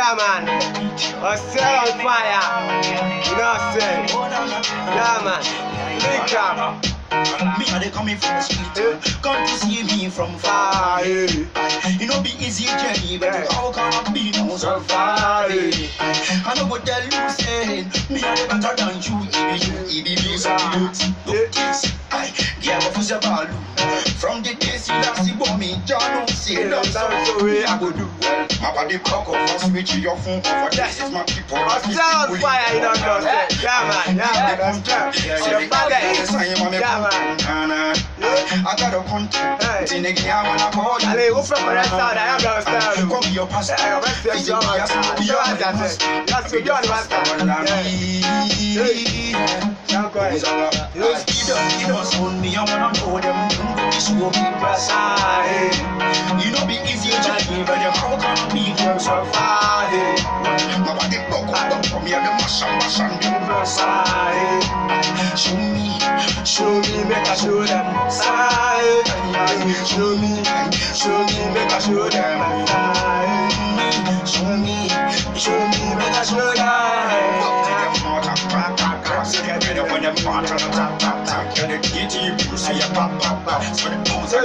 Yeah, man. I'm still on fire. You know what I'm saying? Yeah, man. Link up. Me and they coming from the street, uh, come to see me from far. Fire. Eh? Eh? You know be easy journey, but Yeah. how can I be no so far? I know go tell you say me and the better than you, if you, you so. Yeah. Yes, I give a fuss about From the days you last see me, John oh, don't say Yeah, that's way I go do. Well, body block off and switch your phone over. This is my people. I'm on fire. You don't know. Yeah, man. Yeah, man. True. Your father is. Yeah, man. I got a contact. Hey. Tin again, I call you. Allez, vous faites mon instant, d'ailleurs, dans le style. Come be your pastor. On va se faire Easy, genre, yes, be je your vois ça, master. c'est- là, c'est bien, le master. Yeah, quoi. Yes, he does, he does own me, I wanna know them. Don't go to show me press. You know, be easy, journey, but you how I be reverse. Show me, Show me, make I show them. Side. Show me, show me, make I show them. Side. show me, Show me, make I show them.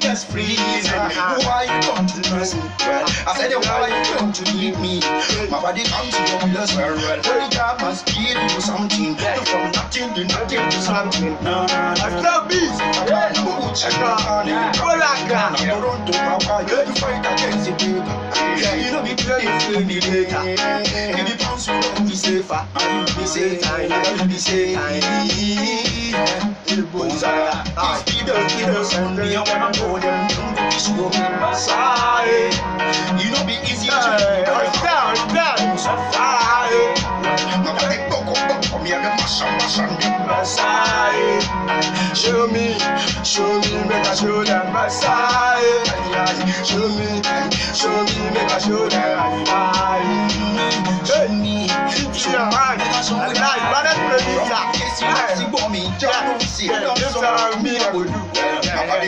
Just freezing. Why you come to trust me? Well, I said, why you come to leave me? My body comes to your bless well. Well, well, God must give you something. From nothing to nothing to something. No, no, no. I still beat. You know, be playing for me later. If you bounce, you don't be safer. And you be safe, and you be safe. These people, people, son, me, I wanna know them. Don't go be show me side. You know, be easy, journey. it's down, down. So far, my body buck up, buck up, me and the mash and mash and the Side. Show me, show me, make I show them my side. Show me, show me, make I show them my side. Show me, Show your hand. And now you better play this out. Yes, you see what me, John don't see. Yeah, Don't this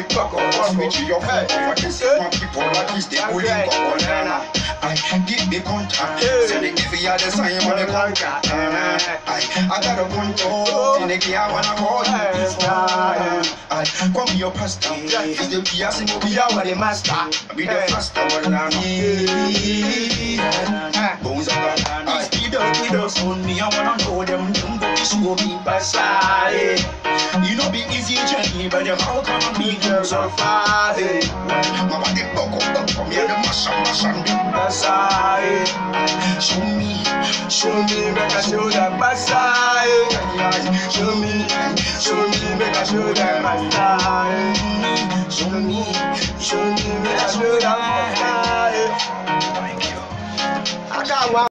Body buck up, I switch your phone over. This is my people, like this, they bully right. up on Nana. I give the contact. Yeah. Send it if you are the sign on the contact. I, I got a point Oh. in the key, I wanna call you. this one. I come your pastor. Is the Piazza, you be our the master. Be the faster one, I need. Bones of. I speed up with us on me, I wanna know them. Don't go to show me by side. You know, be easy journey, but the how can be girl so far? My body buck up, buck up, yeah, the mash and mash and the Side. Show me, Show me, make I show my side. Show me, show me, make I show them my side.